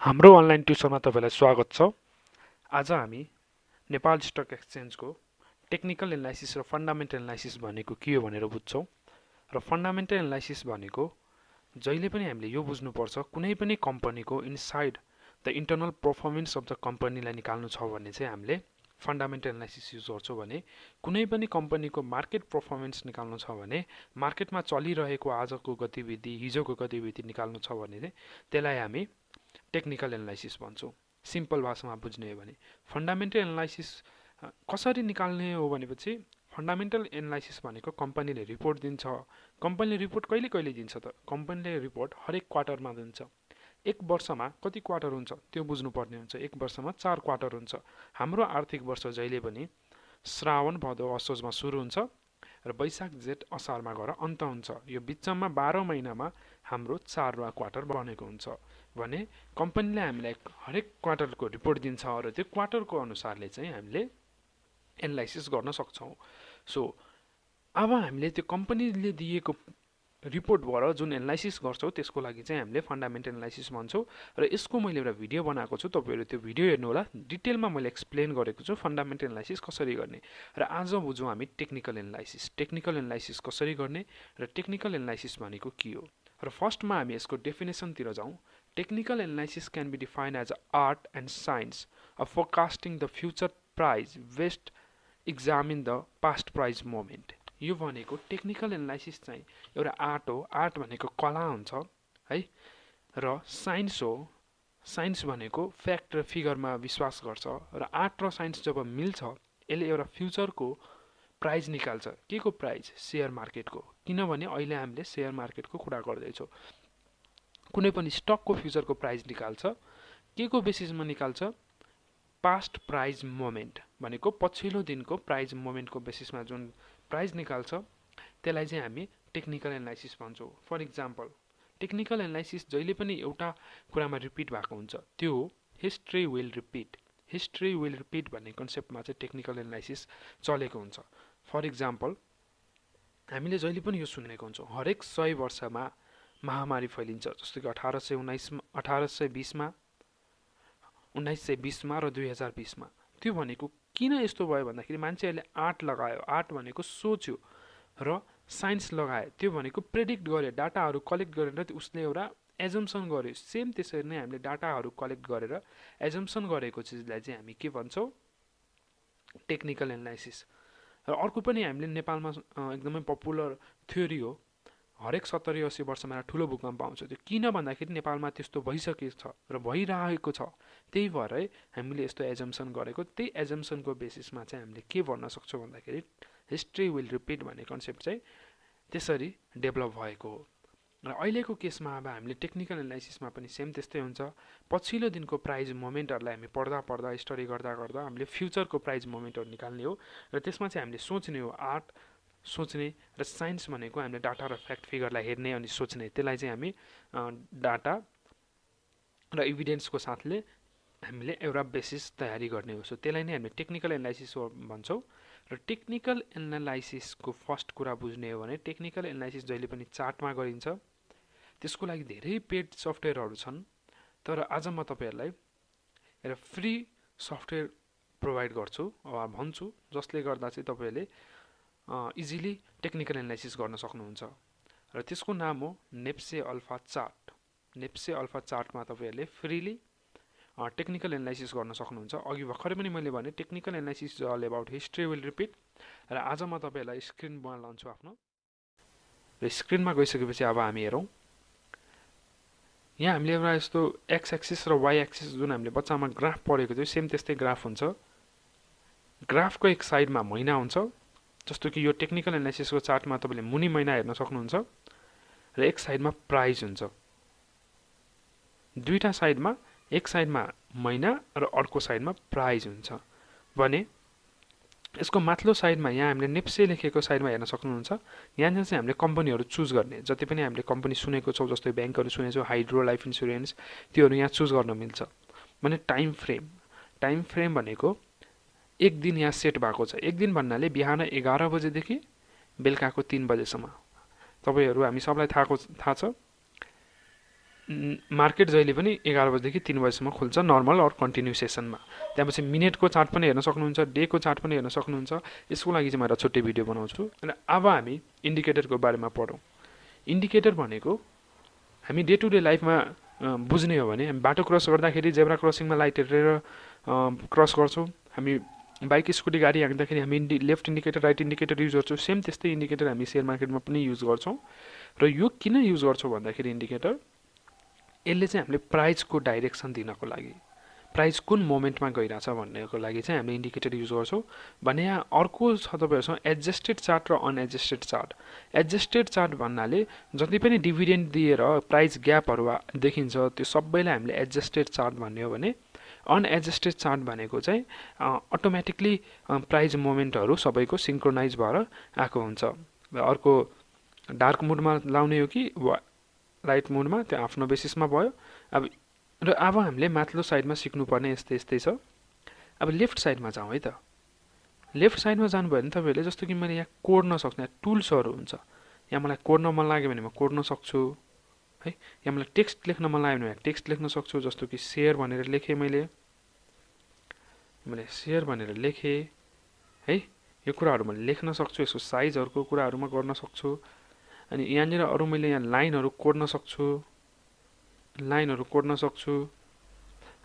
हाम्रो अनलाइन ट्युसनमा तपाईँलाई स्वागत छ। आज हामी नेपाल स्टक एक्सचेन्जको टेक्निकल एनालाइसिस र फन्डामेन्टल एनालाइसिस भनेको के हो भनेर बुझ्छौँ। र फन्डामेन्टल एनालाइसिस भनेको जहिले पनि हामीले यो बुझ्नुपर्छ कुनै पनि कम्पनीको inside the internal performance of the कम्पनीलाई निकाल्नु छ भने चाहिँ हामीले फन्डामेन्टल एनालाइसिस युज गर्छौँ भने कुनै पनि कम्पनीको मार्केट पर्फर्मेन्स निकाल्नु छ भने मार्केटमा चलिरहेको आजको गतिविधि हिजोको गतिविधि निकाल्नु छ भने त्यसलाई हामी टेक्निकल एनालाइसिस भन्छौँ। सिम्पल भाषामा बुझ्ने हो भने। फन्डामेन्टल एनालाइसिस कसरी निकाल्ने हो भनेपछि फन्डामेन्टल एनालाइसिस भनेको कम्पनीले रिपोर्ट दिन्छ। कम्पनीले रिपोर्ट कहिले कहिले दिन्छ त? कम्पनीले रिपोर्ट हरेक क्वार्टरमा दिन्छ। एक वर्षमा कति क्वार्टर हुन्छ? त्यो बुझ्नुपर्ने हुन्छ। एक वर्षमा चार क्वार्टर हुन्छ। हाम्रो आर्थिक वर्ष जहिले पनि श्रावण भदौ असोजमा सुरु हुन्छ र वैशाख जेठ असारमा गएर अन्त हुन्छ। यो बिचमा बाह्र महिनामा हाम्रो चारवटा क्वार्टर बनेको हुन्छ भने कम्पनीले हामीलाई हरेक क्वार्टरको रिपोर्ट दिन्छ र त्यो क्वार्टरको अनुसारले चाहिँ हामीले एनालाइसिस गर्न सक्छौँ। सो अब हामीले त्यो कम्पनीले दिएको रिपोर्टबाट जुन एनालाइसिस गर्छौँ त्यसको लागि चाहिँ हामीले फन्डामेन्टल एनालाइसिस भन्छौँ। र यसको मैले एउटा भिडियो बनाएको छु तपाईँहरू त्यो भिडियो हेर्नु होला डिटेलमा मैले एक्सप्लेन गरेको छु फन्डामेन्टल एनालाइसिस कसरी गर्ने। र आज बुझौँ हामी टेक्निकल एनालाइसिस। टेक्निकल एनालाइसिस कसरी गर्ने र टेक्निकल एनालाइसिस भनेको के हो? र फर्स्टमा हामी यसको डेफिनेसनतिर जाउँ। Technical analysis can be define as a art and science. Of forecasting the future price based examine the past price moment. यो भनेको टेक्निकल एनालाइसिस चाहिँ एउटा आर्ट हो। आर्ट भनेको कला हुन्छ है? र साइन्स हो। साइन्स भनेको फ्याक्ट र फिगरमा विश्वास गर्छ र आर्ट र साइन्स जब मिल्छ यसले एउटा फ्युचरको प्राइज निकाल्छ। के को प्राइज सेयर मार्केटको किनभने अहिले हामीले सेयर मार्केटको कुरा गर्दैछौँ। कुनै पनि स्टकको फ्युचरको प्राइज निकाल्छ। के को बेसिसमा निकाल्छ? पास्ट प्राइज मोमेन्ट भनेको पछिल्लो दिनको प्राइज मोमेन्टको बेसिसमा जुन प्राइज निकाल्छ त्यसलाई चाहिँ हामी टेक्निकल एनालाइसिस भन्छौँ। फर इक्जाम्पल टेक्निकल एनालाइसिस जहिले पनि एउटा कुरामा रिपिट भएको हुन्छ त्यो हो history will repeat. History will repeat भन्ने कन्सेप्टमा चाहिँ टेक्निकल एनालाइसिस चलेको हुन्छ। फर इक्जाम्पल हामीले जहिले पनि यो सुनेको हुन्छौँ हरेक सय वर्षमा महामारी फैलिन्छ जस्तो कि अठार सय उन्नाइसमा अठार सय बिसमा उन्नाइस सय बिसमा र दुई हजार बिसमा। त्यो भनेको किन यस्तो भयो भन्दाखेरि मान्छेहरूले आर्ट लगायो। आर्ट भनेको सोच्यो र साइन्स लगायो। त्यो भनेको प्रेडिक्ट गर्यो डाटाहरू कलेक्ट गरेर उसले एउटा एजम्सन गर्यो। सेम त्यसरी नै हामीले डाटाहरू कलेक्ट गरेर एजम्सन गरेको चिजलाई चाहिँ हामी के भन्छौँ? टेक्निकल एनालाइसिस र अर्को पनि हामीले नेपालमा एकदमै पपुलर थ्योरी हो। हरेक सत्तरी अस्सी वर्षमा एउटा ठुलो भूकम्प आउँछ त्यो किन भन्दाखेरि नेपालमा त्यस्तो भइसकेको छ र भइरहेको छ। त्यही भएरै हामीले यस्तो एजम्सन गरेको त्यही एजम्सनको बेसिसमा चाहिँ हामीले के भन्न सक्छौँ भन्दाखेरि हिस्ट्री विल रिपिट भन्ने कन्सेप्ट चाहिँ त्यसरी डेभलप भएको हो। र अहिलेको केसमा अब हामीले टेक्निकल एनालाइसिसमा पनि सेम त्यस्तै हुन्छ। पछिल्लो दिनको प्राइज मोमेन्टहरूलाई हामी पढ्दा पढ्दा स्टडी गर्दा गर्दा हामीले फ्युचरको प्राइज मोमेन्टहरू निकाल्ने हो। र त्यसमा चाहिँ हामीले सोच्ने हो आर्ट सोच्ने र साइन्स भनेको हामीले डाटा र फ्याक्ट फिगरलाई हेर्ने अनि सोच्ने त्यसलाई चाहिँ हामी डाटा र इभिडेन्सको साथले हामीले एउटा बेसिस तयारी गर्ने हो। सो त्यसलाई नै हामीले टेक्निकल एनालाइसिस भन्छौँ र टेक्निकल एनालाइसिसको फर्स्ट कुरा बुझ्ने हो भने टेक्निकल एनालाइसिस जहिले पनि चार्टमा गरिन्छ। त्यसको लागि धेरै पेड सफ्टवेयरहरू छन् तर आज म तपाईँहरूलाई एउटा फ्री सफ्टवेयर प्रोभाइड गर्छु वा भन्छु जसले गर्दा चाहिँ तपाईँहरूले इजिली टेक्निकल एनालाइसिस गर्न सक्नुहुन्छ। र त्यसको नाम हो NEPSE alpha chart NEPSE alpha चार्टमा तपाईँहरूले फ्रिली टेक्निकल एनालाइसिस गर्न सक्नुहुन्छ। अघि भर्खरै पनि मैले भने technical analysis all about history will repeat र आज म तपाईँहरूलाई स्क्रिनमा लान्छु आफ्नो। र स्क्रिनमा गइसकेपछि अब हामी हेरौँ। यहाँ हामीले एउटा यस्तो एक्स एक्सिस र वाइ एक्सिस जुन हामीले बच्चामा ग्राफ पढेको थियो सेम त्यस्तै ग्राफ हुन्छ। ग्राफको एक साइडमा महिना हुन्छ। जस्तो कि यो टेक्निकल एनालाइसिसको चार्टमा तपाईँले मुनि महिना हेर्न सक्नुहुन्छ र एक साइडमा प्राइज हुन्छ। दुईवटा साइडमा एक साइडमा महिना र अर्को साइडमा प्राइज हुन्छ। भने यसको माथिल्लो साइडमा यहाँ हामीले नेप्से लेखेको साइडमा हेर्न सक्नुहुन्छ। यहाँनिर चाहिँ हामीले कम्पनीहरू चुज गर्ने। जति पनि हामीले कम्पनी सुनेको छौँ जस्तै ब्याङ्कहरू सुनेको छौँ हाइड्रो लाइफ इन्सुरेन्स त्योहरू यहाँ चुज गर्न मिल्छ। भने टाइम फ्रेम। टाइम फ्रेम भनेको एक दिन यहाँ सेट भएको छ। एक दिन भन्नाले बिहान एघार बजेदेखि बेलुकाको तिन बजेसम्म। तपाईँहरू हामी सबलाई थाहा थाहा छ। मार्केट जहिले पनि एघार बजीदेखि तिन बजीसम्म खुल्छ नर्मल अर कन्टिन्यू सेसनमा। त्यहाँपछि मिनटको चार्ट पनि हेर्न सक्नुहुन्छ डेको चार्ट पनि हेर्न सक्नुहुन्छ। यसको लागि चाहिँ म एउटा छुट्टै भिडियो बनाउँछु। र अब हामी इन्डिकेटरको बारेमा पढौँ। इन्डिकेटर भनेको हामी डे टु डे लाइफमा बुझ्ने हो भने हामी बाटो क्रस गर्दाखेरि जेब्रा क्रसिङमा लाइट हेरेर क्रस गर्छौँ। हामी बाइक स्कुटी गाडी हाँक्दाखेरि हामी इन्डि left indicator right indicator use गर्छौँ। सेम त्यस्तै इन्डिकेटर हामी सेयर मार्केटमा पनि युज गर्छौँ। र यो किन युज गर्छौँ भन्दाखेरि इन्डिकेटर यसले चाहिँ हामीले प्राइजको डाइरेक्सन दिनको लागि प्राइस कुन मोमेन्टमा गइरहेछ भन्नेको लागि चाहिँ हामीले इन्डिकेटर युज गर्छौँ। भने यहाँ अर्को छ तपाईँहरूसँग एडजस्टेड चार्ट र अनएडजस्टेड चार्ट। एडजस्टेड चार्ट भन्नाले जति पनि डिभिडेन्ड दिएर प्राइस ग्यापहरू देखिन्छ त्यो सबैलाई हामीले एडजस्टेड चार्ट भन्ने हो भने अनएडजस्टेड चार्ट भनेको चाहिँ अटोमेटिकली प्राइज मोमेन्टहरू सबैको सिङ्क्रोनाइज भएर आएको हुन्छ। अर्को डार्क मुडमा लाउने हो कि लाइट मुडमा त्यो आफ्नो बेसिसमा भयो। अब र अब हामीले माथिल्लो साइडमा सिक्नुपर्ने यस्तै यस्तै छ। अब लेफ्ट साइडमा जाउँ है त। लेफ्ट साइडमा जानुभयो भने तपाईँहरूले जस्तो कि मैले यहाँ कोड्न सक्ने टुल्सहरू हुन्छ। यहाँ मलाई कोड्न मन लाग्यो भने म कोड्न सक्छु। है? यहाँ मलाई टेक्स्ट लेख्न मन लाग्यो भने टेक्स्ट लेख्न सक्छु जस्तो कि सेयर भनेर लेखेँ मैले। मैले सेयर भनेर लेखेँ है? यो कुराहरू मैले लेख्न सक्छु यसको साइजहरूको कुराहरू म गर्न सक्छु। अनि यहाँनिर अरू मैले यहाँ लाइनहरू कोड्न सक्छु। लाइनहरू कोड्न सक्छु।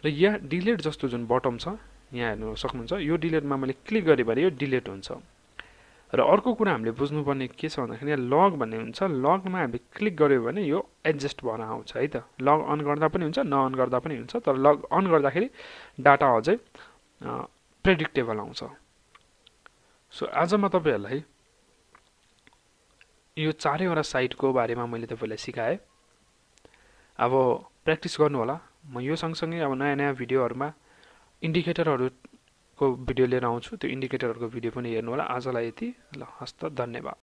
र यहाँ डिलेट जस्तो जुन बटम छ यहाँ हेर्नु सक्नुहुन्छ। यो डिलेटमा मैले क्लिक गरेँ भने यो डिलेट हुन्छ। र अर्को कुरा हामीले बुझ्नुपर्ने के छ भन्दाखेरि यहाँ लग भन्ने हुन्छ। लगमा हामीले क्लिक गऱ्यो भने यो एडजस्ट भएर आउँछ है त। लग अन गर्दा पनि हुन्छ नअन गर्दा पनि हुन्छ तर लग अन गर्दाखेरि डाटा अझै प्रेडिक्टेबल आउँछ। सो आज म तपाईँहरूलाई यो चारैवटा साइटको बारेमा मैले तपाईँलाई सिकाएँ। अब प्र्याक्टिस गर्नु होला म यो सँगसँगै अब नयाँ नयाँ भिडियोहरूमा इन्डिकेटरहरूको भिडियो लिएर आउँछु त्यो इन्डिकेटरहरूको भिडियो पनि हेर्नु होला। आजलाई यति ल हस्त धन्यवाद।